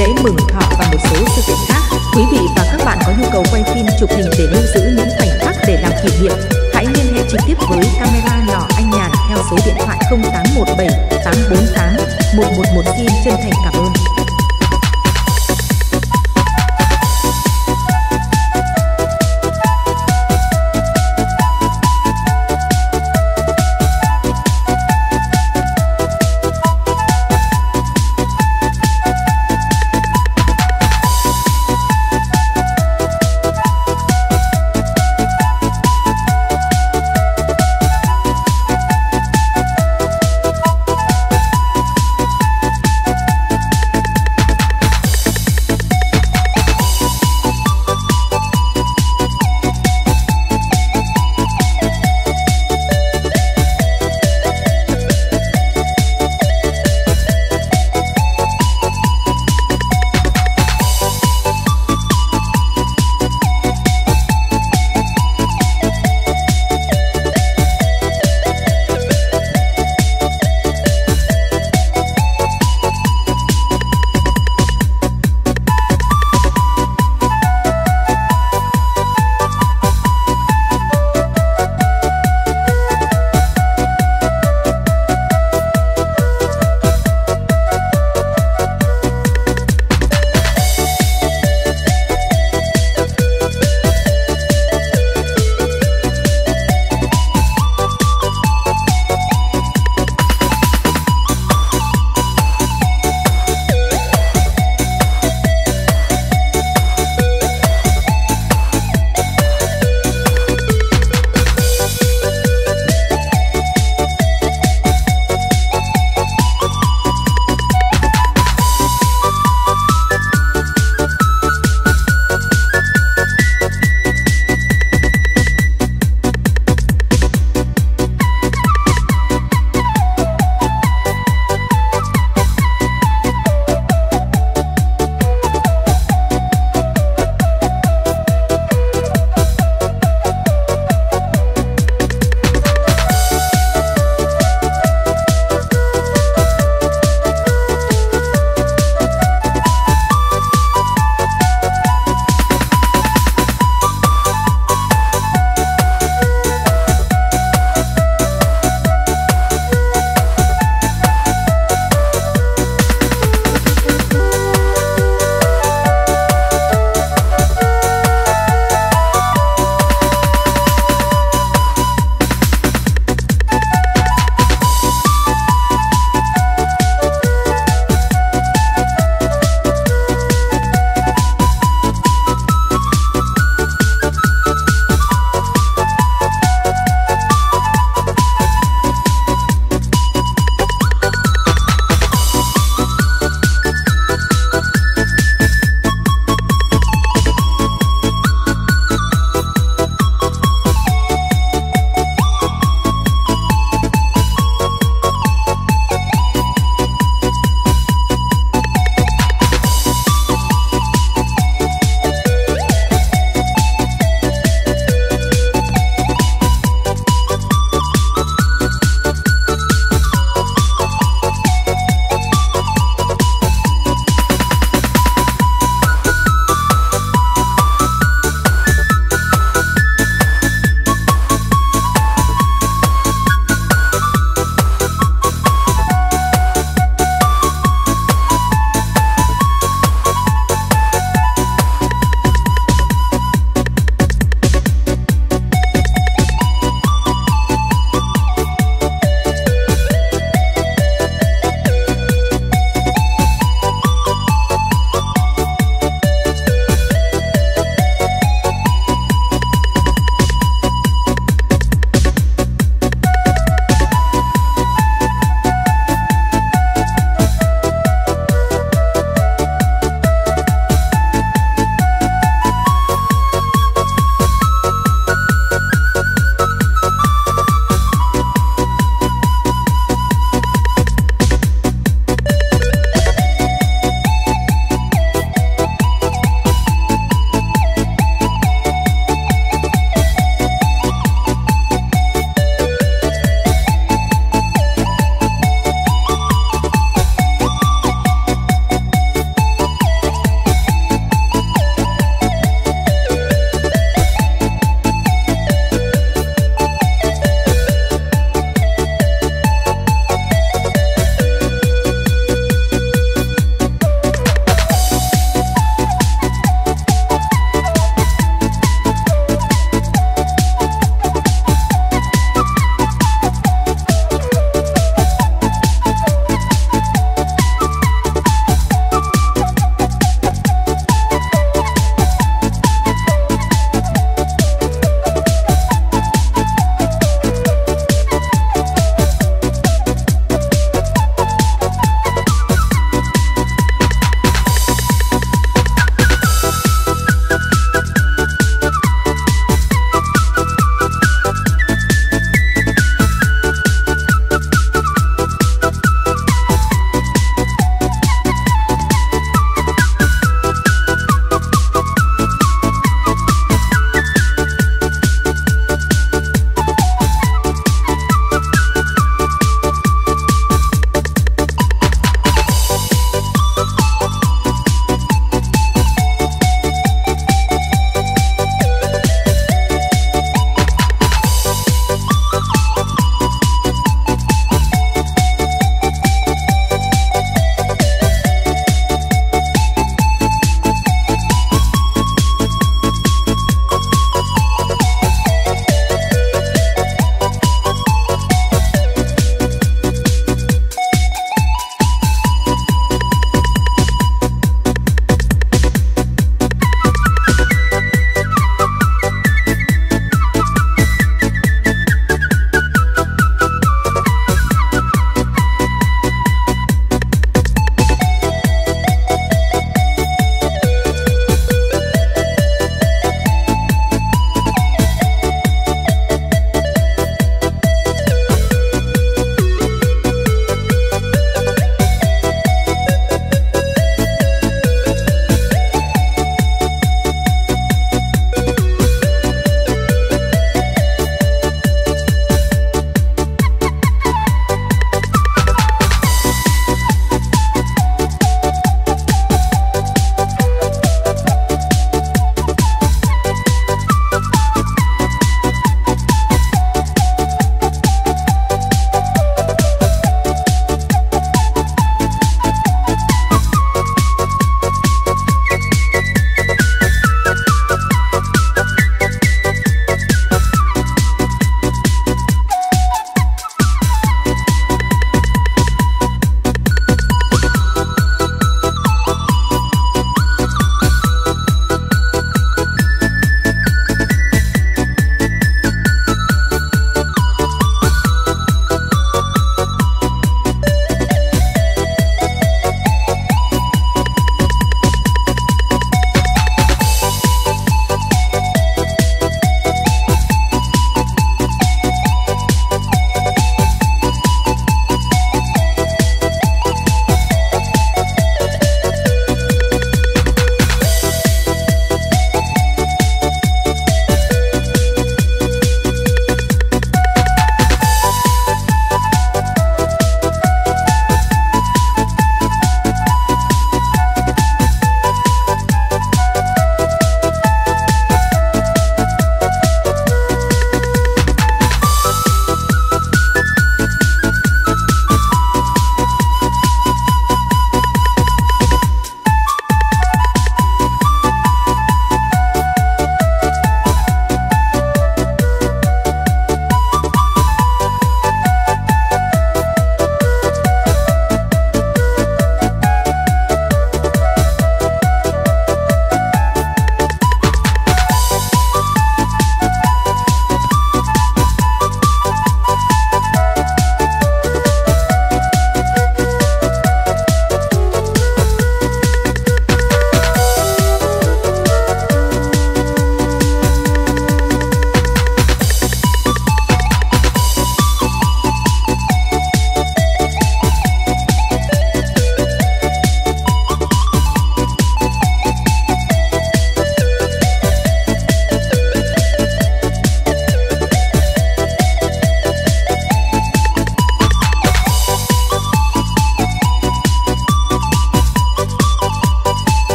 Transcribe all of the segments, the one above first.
lễ mừng thọ và một số sự kiện khác. Quý vị và các bạn có nhu cầu quay phim chụp hình để lưu giữ những khoảnh khắc để làm kỷ niệm, hãy liên hệ trực tiếp với camera lò anh nhàn theo số điện thoại 0817 848 111 xin chân thành cảm ơn.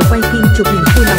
Cầu quay phim chụp hình vui